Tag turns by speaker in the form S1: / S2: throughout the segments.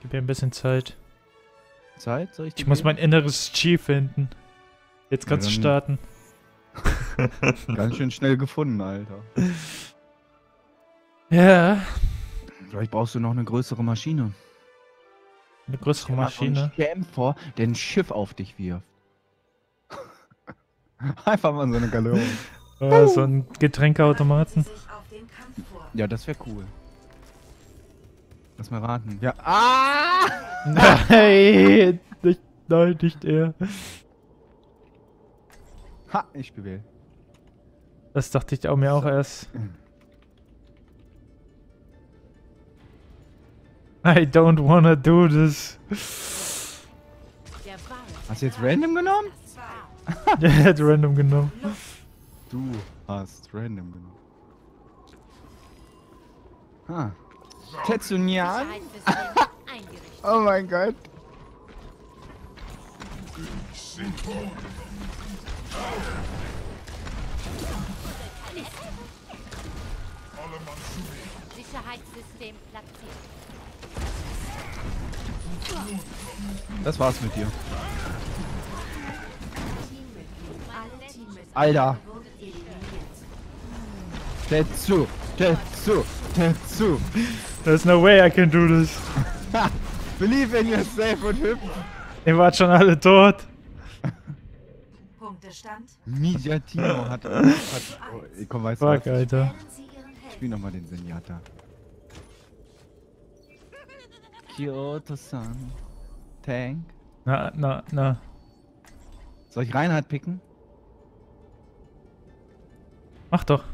S1: Gib mir ein bisschen Zeit.
S2: Zeit? Soll ich
S1: Ich muss mein inneres Chi finden. Jetzt kannst du
S2: dann-
S1: starten.
S2: Ganz schön schnell gefunden, Alter.
S1: Ja.
S2: Vielleicht brauchst du noch eine größere Maschine.
S1: Eine größere Maschine.
S2: Kämpfer, der ein Schiff auf dich wirft. Einfach mal so eine Galerie.
S1: Äh, so ein Getränkeautomaten.
S3: vor.
S2: Ja, das wäre cool. Lass mal raten. Ja. Ah!
S1: Nein, nicht, nein, nicht er.
S2: Ha, ich gewählt.
S1: Das dachte ich auch mir auch erst. I don't wanna do this.
S2: Hast du jetzt random genommen?
S1: Der hat random genommen.
S2: Du hast random genommen. Ha. Tetsunian? Oh mein Gott.
S3: Sicherheitssystem platziert.
S2: Das war's mit dir. Alter. Tetsu. Tetsu. Tetsu.
S1: There's no way I can do this.
S2: Ha. Believe in yourself und hüpf.
S1: Ihr wart schon alle tot.
S3: Punktestand.
S2: Mijatino hat. hat oh, komm, weißt du
S1: Fuck,
S2: was?
S1: Alter.
S3: Helden.
S2: Spiel nochmal den Senjata. Kyoto-san. Tank.
S1: Na, na, na.
S2: Soll ich Reinhard picken?
S1: Mach doch.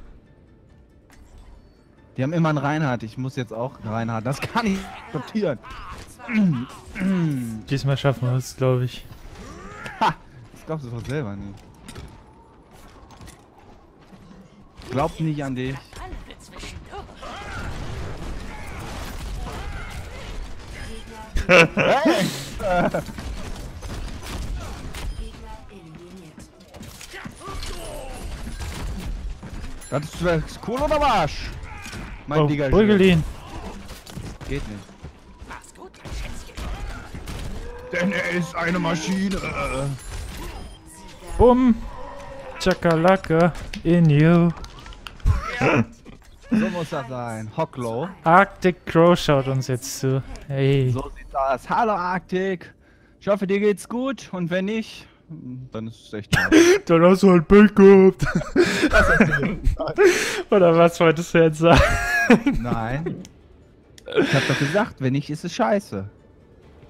S2: Die haben immer einen Reinhard. Ich muss jetzt auch einen Reinhard. Das kann ich akzeptieren.
S1: Diesmal schaffen wir es, glaube ich.
S2: Ha! Das glaubst du doch selber nicht. Glaubt nicht an dich.
S3: Gegner eliminiert.
S2: Das ist cool oder was? Mein
S1: Oh,
S2: Digga.
S1: Brügelin.
S2: Geht nicht. Denn er ist eine Maschine.
S1: Bumm. Chakalaka in you.
S2: So muss das sein. Hocklow.
S1: Arctic Crow schaut uns jetzt zu. Hey.
S2: So sieht das. Hallo Arktik. Ich hoffe, dir geht's gut. Und wenn nicht, dann ist es echt schade.
S1: Dann hast du halt Bild gehabt. Oder was wolltest du jetzt sagen?
S2: Nein. Ich hab doch gesagt, wenn nicht, ist es scheiße.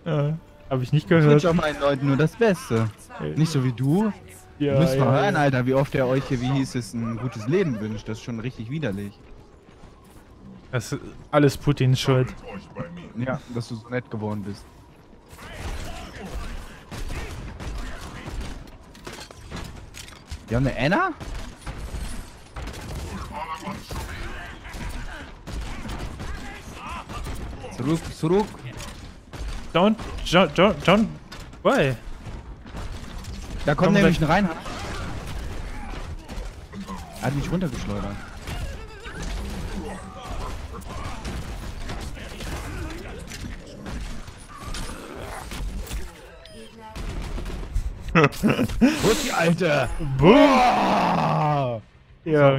S1: Ja, hab ich nicht
S2: Ich wünsche
S1: gehört.
S2: auch meinen Leuten nur das Beste. Nicht so wie du.
S1: Ja,
S2: Müssen wir
S1: ja,
S2: hören. Alter, wie oft er euch hier, wie hieß es, ein gutes Leben wünscht. Das ist schon richtig widerlich.
S1: Das ist alles Putins Schuld.
S2: Ja, dass du so nett geworden bist. Wir haben eine Anna? Zurück, zurück.
S1: Don't, don't, don't, don't. Why?
S2: Da kommt
S1: Komm,
S2: nämlich ein Reinhard. Er hat mich runtergeschleudert. Wo ist die Alte? Boah!
S1: Ja,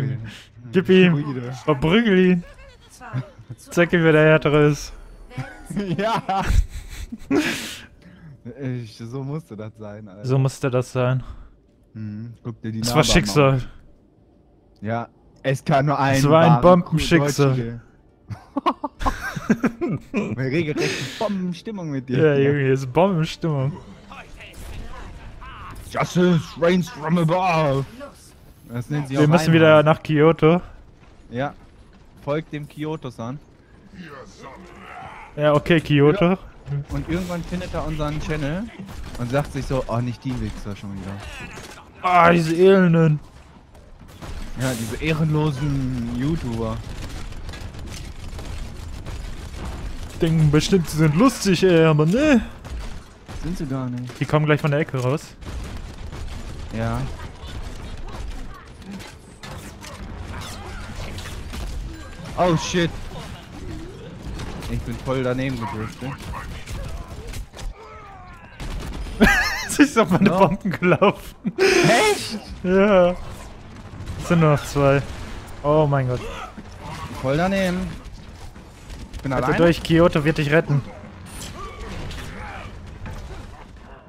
S1: gib ihm.
S2: Druide.
S1: Verprügel ihn. Zeig ihm, wer der Härtere ist.
S2: Ja! Ich, so musste das sein, Alter.
S1: So musste das sein.
S2: Hm, guck dir die
S1: Das
S2: Narbe
S1: war Schicksal.
S2: Ja, es kann nur ein.
S1: Es war ein Bombenschicksal.
S2: Regelrechte Bombenstimmung mit dir.
S1: Ja, Junge, hier ist Bombenstimmung.
S2: Justice reigns from above. Das nennt sie
S1: Wir müssen wieder nach Kyoto.
S2: Ja. Folgt dem Kyoto-san.
S1: Ja, okay, Kyoto.
S2: Und irgendwann findet er unseren Channel und sagt sich so, oh, nicht die Wichser schon wieder.
S1: Ah, diese Elenden.
S2: Ja, diese ehrenlosen YouTuber.
S1: Denken bestimmt, sie sind lustig, ey, aber ne.
S2: Sind sie gar nicht.
S1: Die kommen gleich von der Ecke raus.
S2: Ja. Oh shit. Ich bin voll daneben gedriftet.
S1: Sich ist auf meine
S2: no.
S1: Bomben gelaufen.
S2: Echt?
S1: ja. Es sind nur noch zwei. Oh mein Gott.
S2: Voll daneben. Ich bin alleine. allein.
S1: durch, Kyoto wird dich retten.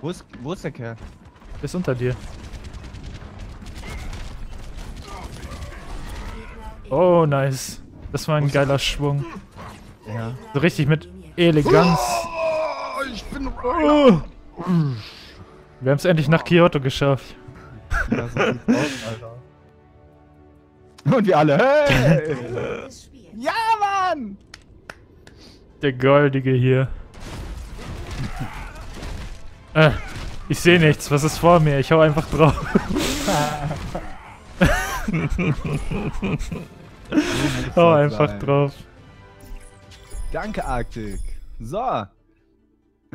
S2: Wo ist, wo ist der Kerl?
S1: Ist unter dir. Oh, nice. Das war ein geiler Schwung.
S2: Ja.
S1: So richtig mit Eleganz.
S2: Oh, ich bin
S1: Oh. Wir haben es endlich nach Kyoto geschafft.
S2: Ja, so sieht's aus, Alter. Und wir alle, hey! Ja, Mann!
S1: Der Goldige hier. Äh, ich sehe nichts. Was ist vor mir? Ich hau einfach drauf. hau einfach drauf.
S2: Danke, Arctic. So.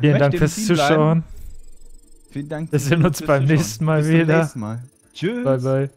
S1: Vielen Dank fürs? Zuschauen.
S2: Vielen Dank.
S1: Wir sehen uns beim nächsten Mal
S2: Bis zum
S1: wieder.
S2: nächsten Mal. Tschüss.
S1: Bye, bye.